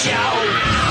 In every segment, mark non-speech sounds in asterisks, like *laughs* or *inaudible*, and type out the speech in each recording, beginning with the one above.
show.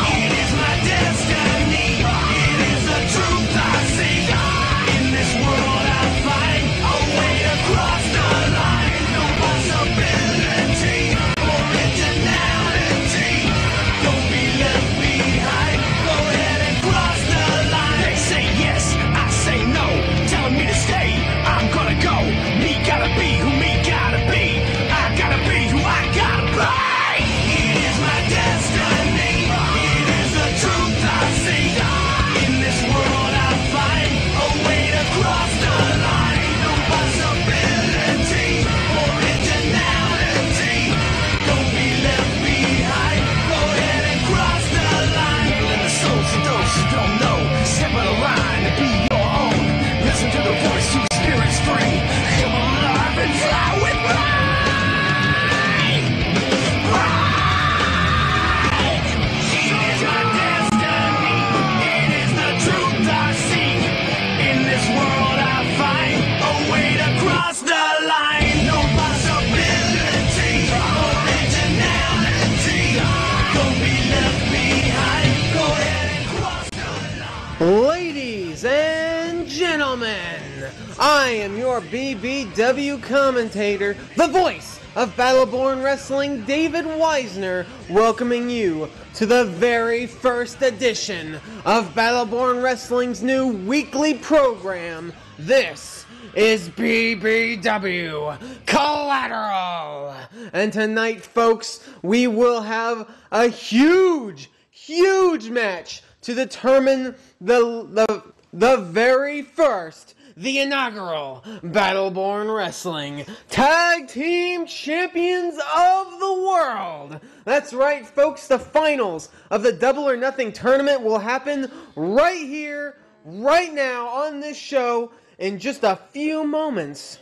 I am your BBW commentator, the voice of Battleborn Wrestling, David Weisner, welcoming you to the very first edition of Battleborn Wrestling's new weekly program. This is BBW Collateral. And tonight, folks, we will have a huge, huge match to determine the the the very first, the inaugural Battleborn Wrestling Tag Team Champions of the World. That's right, folks. The finals of the Double or Nothing tournament will happen right here, right now on this show in just a few moments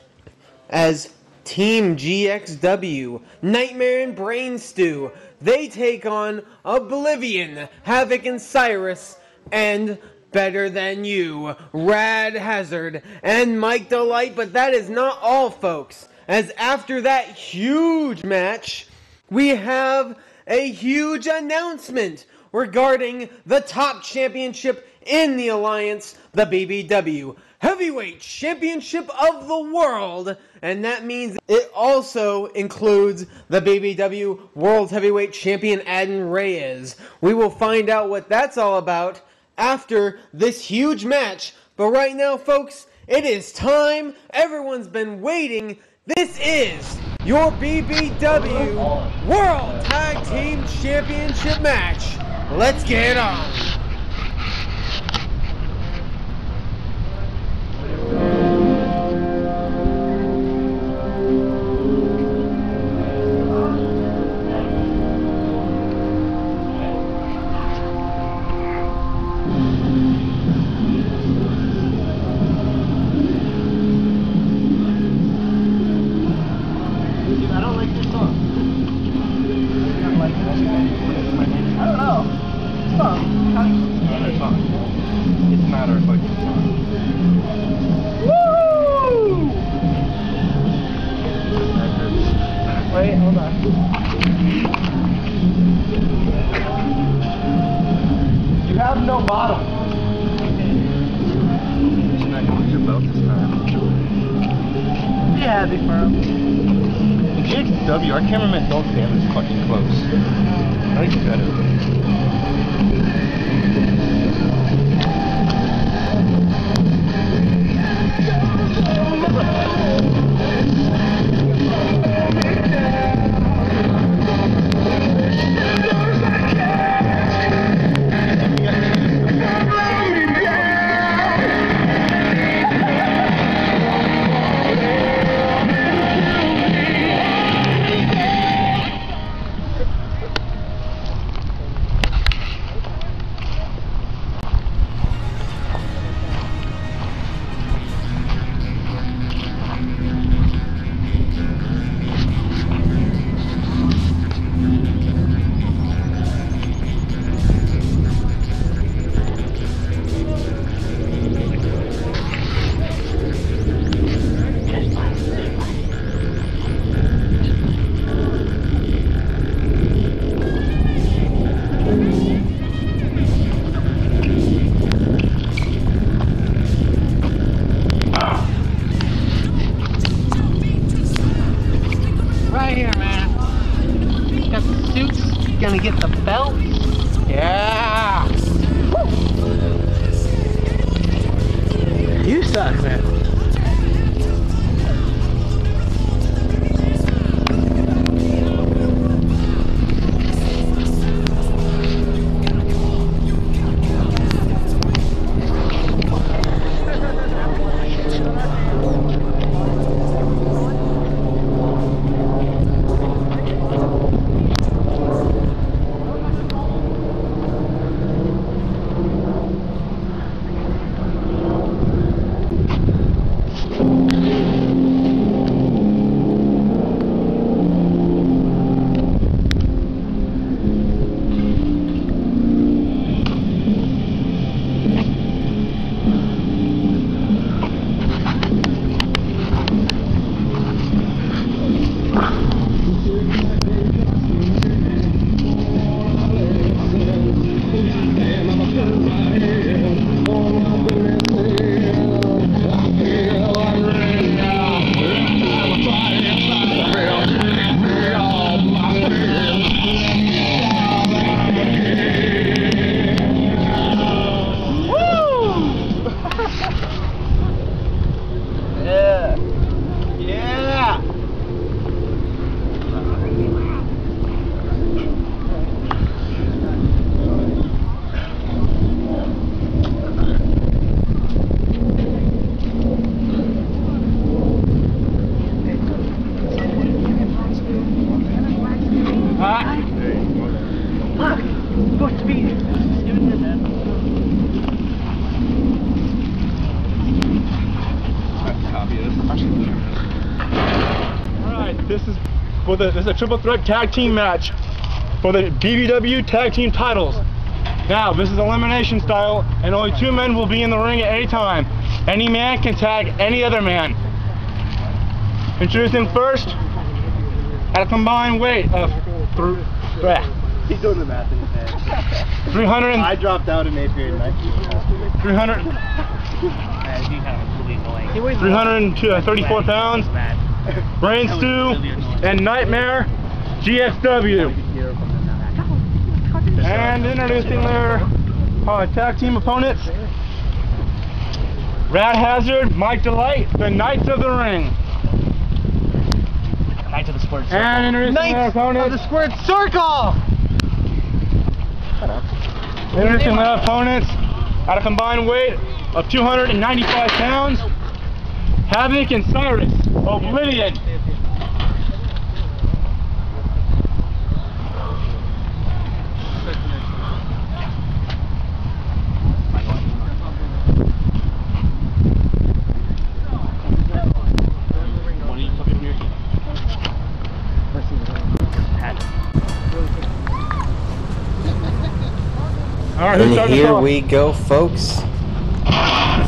as Team GXW, Nightmare and Brain Stew, they take on Oblivion, Havik and Siris, and Better Than You, Rad Hazard, and Mike Da Lite. But that is not all, folks, as after that huge match, we have a huge announcement regarding the top championship in the Alliance, the BBW Heavyweight Championship of the World. And that means it also includes the BBW World Heavyweight Champion Adin Reyes. We will find out what that's all about after this huge match. But right now, folks, it is time. Everyone's been waiting. This is your BBW World Tag Team Championship match. Let's get on. I don't like this song. You don't like this song? I don't know. Song. Another song. It's not our fucking song. Woo! Wait, hold on. You have no bottom. Should I use your belt this time? Yeah, big firm. GXW, our cameraman Dog Sam is fucking close. I think better. You suck, man. For the this is a triple threat tag team match for the BBW tag team titles. Now, this is elimination style, and only two men will be in the ring at any time. Any man can tag any other man. Introducing first, at a combined weight of three, He's doing the math in his head. 300, I dropped out in eighth grade 300, Uh, *laughs* you kind of really annoying. 334 pounds, Brain Stew, and Nightmare GXW. And introducing their uh, tag team opponents, Rad Hazard, Mike Da Lite, the Knights of the Ring. Knight of the Squared Circle. And introducing their Knights of the opponents, Squared Circle! introducing their opponents at a combined weight of 295 pounds, Havik and Siris, Oblivion. One of you fucking weird. Had All right, And here we go, folks.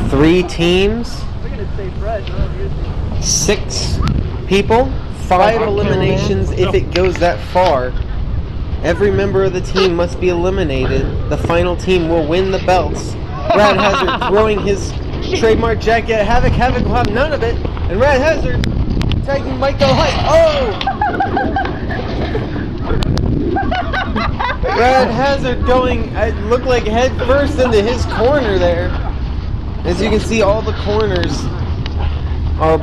Three teams, We're gonna stay fresh. six people, five eliminations if it goes that far. Every member of the team must be eliminated. The final team will win the belts. Rad Hazard *laughs* throwing his trademark jacket at Havik. Havik will have none of it. And Rad Hazard taking Michael Height. Oh! Rad Hazard going, uh, it looked like head first into his corner there. As you can see, all the corners are,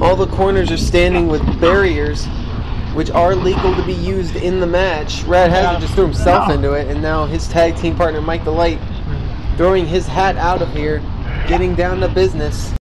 all the corners are standing with barriers, which are legal to be used in the match. Rad Hazard just threw himself into it, and now his tag team partner Mike Da Lite throwing his hat out of here, getting down to business.